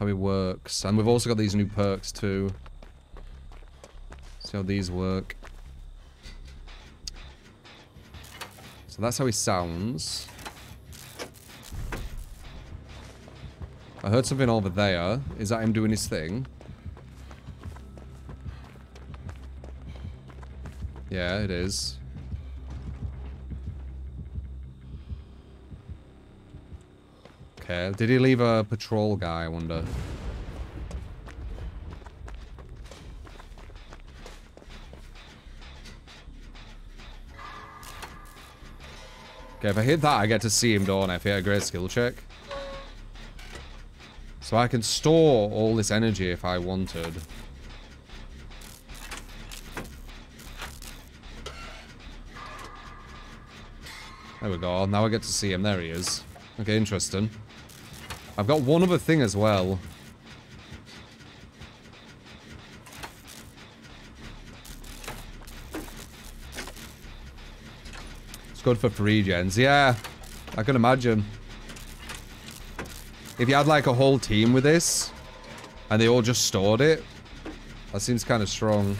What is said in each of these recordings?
how he works. And we've also got these new perks too. See how these work. So that's how he sounds. I heard something over there. Is that him doing his thing? Yeah, it is. Did he leave a patrol guy, I wonder? Okay, if I hit that, I get to see him, don't I? If a great skill check. So I can store all this energy if I wanted. There we go. Now I get to see him. There he is. Okay, interesting. I've got one other thing as well. It's good for free gens. Yeah, I can imagine. If you had like a whole team with this, and they all just stored it, that seems kind of strong.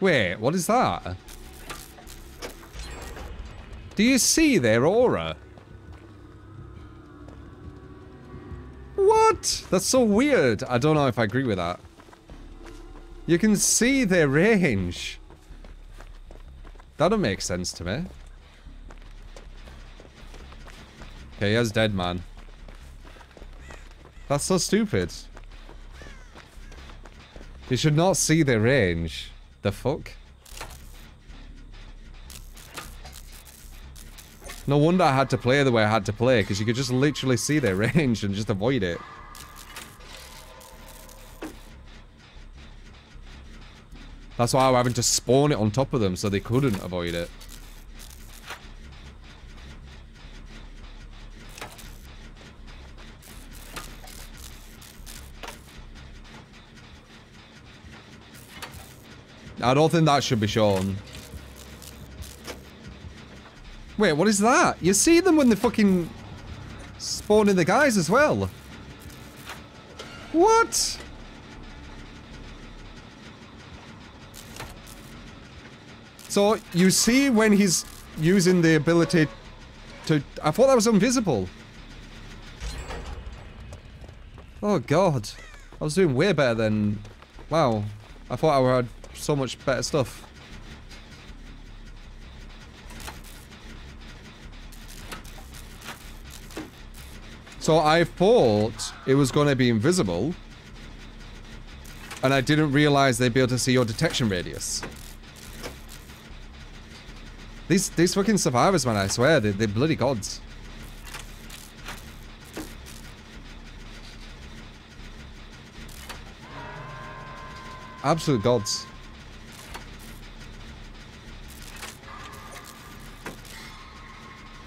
Wait, what is that? Do you see their aura? What? That's so weird. I don't know if I agree with that. You can see their range. That don't make sense to me. Okay, he has dead man. That's so stupid. You should not see their range. The fuck? No wonder I had to play the way I had to play, because you could just literally see their range and just avoid it. That's why I'm having to spawn it on top of them so they couldn't avoid it. I don't think that should be shown. Wait, what is that? You see them when they're fucking spawning the guys as well. What? So, you see when he's using the ability to... I thought that was invisible. Oh, God. I was doing way better than... Wow. I thought I had so much better stuff. So I thought it was going to be invisible. And I didn't realize they'd be able to see your detection radius. These these fucking survivors, man, I swear, they're, they're bloody gods. Absolute gods.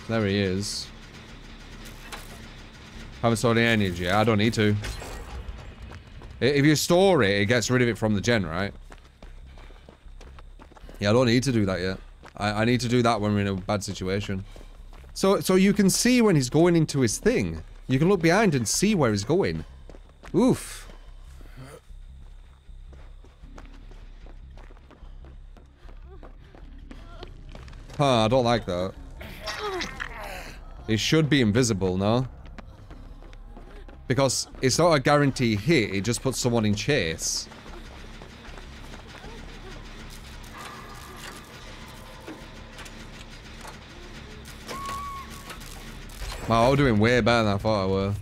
There he is. Haven't stored any energy. I don't need to. If you store it, it gets rid of it from the gen, right? Yeah, I don't need to do that yet. I, I need to do that when we're in a bad situation. So, so you can see when he's going into his thing. You can look behind and see where he's going. Oof. Huh, I don't like that. It should be invisible, no? Because it's not a guarantee hit, it just puts someone in chase. Wow, I'm doing way better than I thought I were.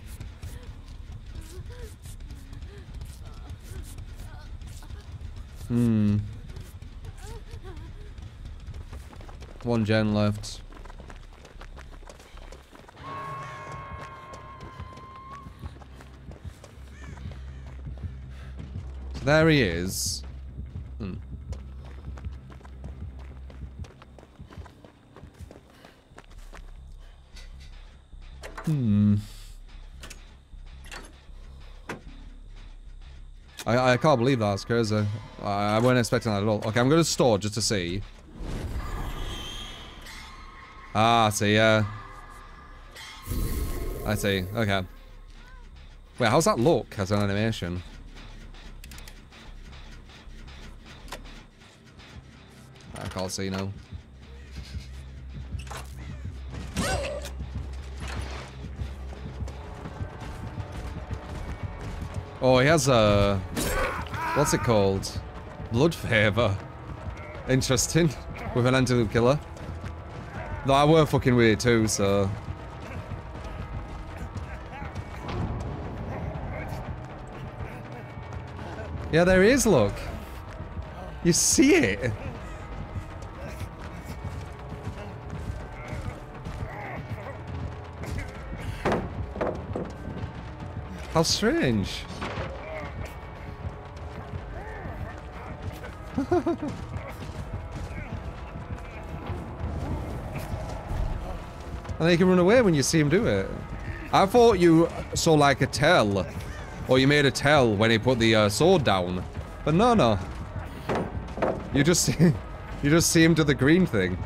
Hmm. One gen left. There he is. Hmm. Hmm. I, I can't believe that. That's crazy. I, I wasn't expecting that at all. Okay, I'm going to store just to see. Ah, I see, yeah. I see. Okay. Wait, how's that look as an animation? I can't see now. Oh, he has a... What's it called? Blood favor. Interesting. With an antidote killer. I were fucking weird too, so... Yeah, there is, look. You see it. How strange. And they can run away when you see him do it. I thought you saw like a tell. Or you made a tell when he put the uh, sword down. But no, no. You just see, you just see him do the green thing.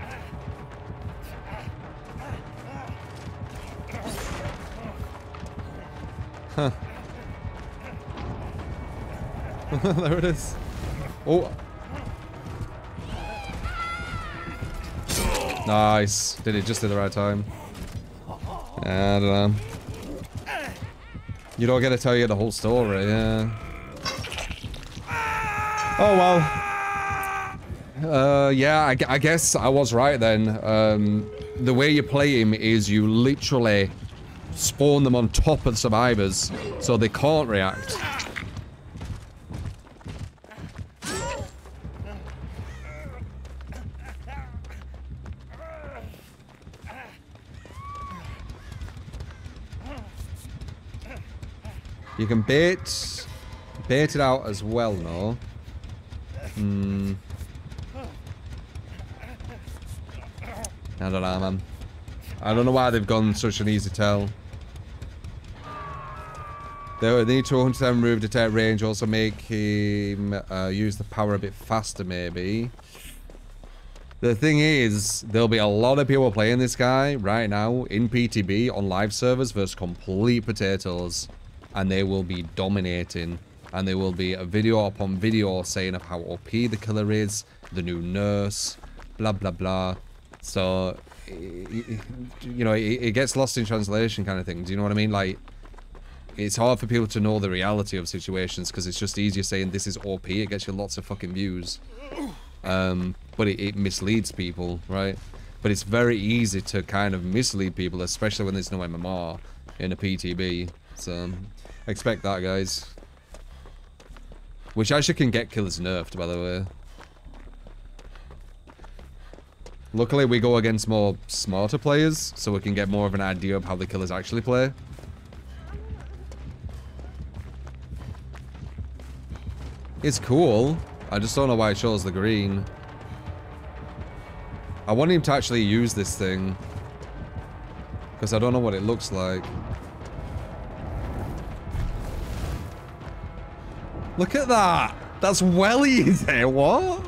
Huh. there it is. Oh. Nice. Did it just at the right time. I don't know. You don't get to tell you the whole story, yeah. Oh well. Uh, yeah, I, I, guess I was right then. Um, the way you play him is you literally spawn them on top of the survivors, so they can't react. You can bait... Bait it out as well, no? Hmm... I don't know, man. I don't know why they've gone such an easy tell. They need to 100% remove detect range, also make him uh, use the power a bit faster, maybe. The thing is, there'll be a lot of people playing this guy right now in PTB on live servers versus complete potatoes and they will be dominating and there will be a video upon video saying of how OP the killer is, the new nurse, blah blah blah. So, you know, it, gets lost in translation kind of thing. Do you know what I mean? Like, it's hard for people to know the reality of situations because it's just easier saying this is OP. It gets you lots of fucking views. Um, but it, it misleads people, right? But it's very easy to kind of mislead people, especially when there's no MMR in a PTB. So, expect that, guys. Which actually can get killers nerfed, by the way. Luckily, we go against more smarter players, so we can get more of an idea of how the killers actually play. It's cool. I just don't know why it shows the green. I want him to actually use this thing. Because I don't know what it looks like. Look at that. That's well easy. What?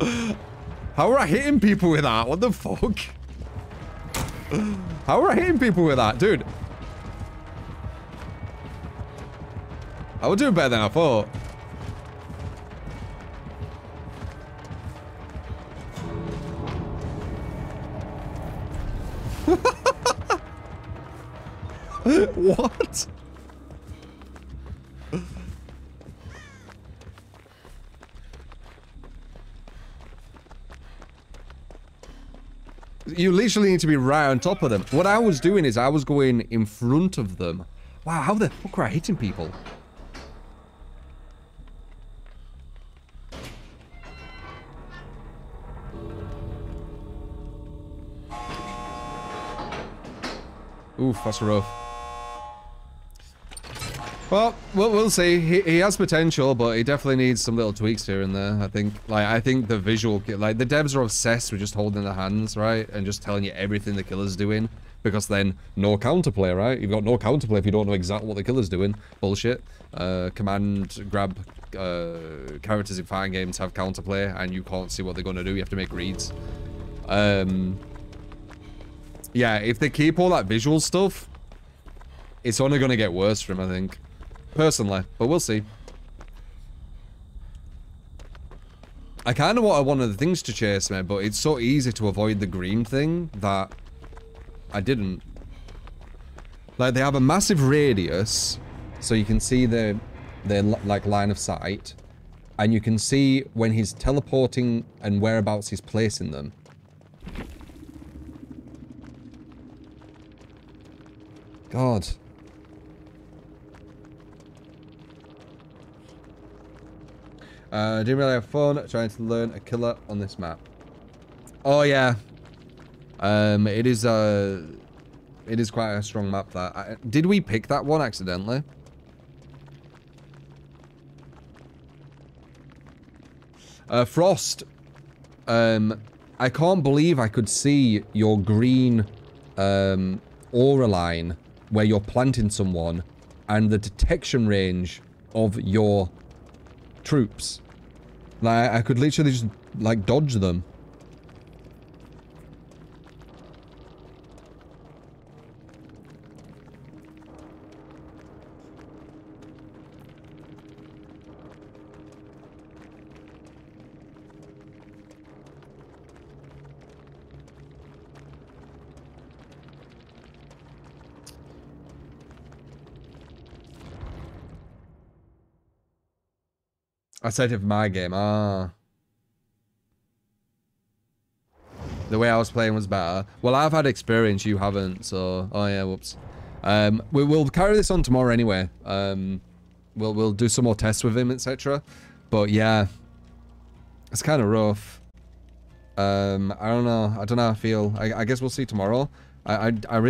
How are I hitting people with that? What the fuck? How are I hitting people with that? Dude. I would do better than I thought. what? You literally need to be right on top of them. What I was doing is I was going in front of them. Wow, how the fuck are I hitting people? Oof, that's rough. Well, we'll, we'll see. He, he has potential, but he definitely needs some little tweaks here and there, I think. Like, I think the visual... Like, the devs are obsessed with just holding their hands, right? And just telling you everything the killer's doing. because then no counterplay, right? You've got no counterplay if you don't know exactly what the killer's doing. Bullshit. Uh, command grab uh, characters in fighting games have counterplay, and you can't see what they're going to do. You have to make reads. Um, yeah, if they keep all that visual stuff, it's only going to get worse for him, I think. Personally, but we'll see. I kind of want one of the things to chase me, but it's so easy to avoid the green thing that I didn't. Like, they have a massive radius, so you can see the, the like, line of sight. And you can see when he's teleporting and whereabouts he's placing them. God. Uh, didn't really have fun trying to learn a killer on this map. Oh yeah. Um, it is uh, it is quite a strong map. That I, did we pick that one accidentally? Uh, Frost. Um, I can't believe I could see your green um, aura line where you're planting someone and the detection range of your troops. Like, I could literally just, like, dodge them. I said it for my game. Ah. The way I was playing was better. Well, I've had experience, you haven't, so... Oh, yeah, whoops. Um, we, will carry this on tomorrow anyway. Um, we'll, we'll do some more tests with him, etc. But, yeah. It's kind of rough. Um, I don't know. I don't know how I feel. I, I guess we'll see tomorrow. I, I, I really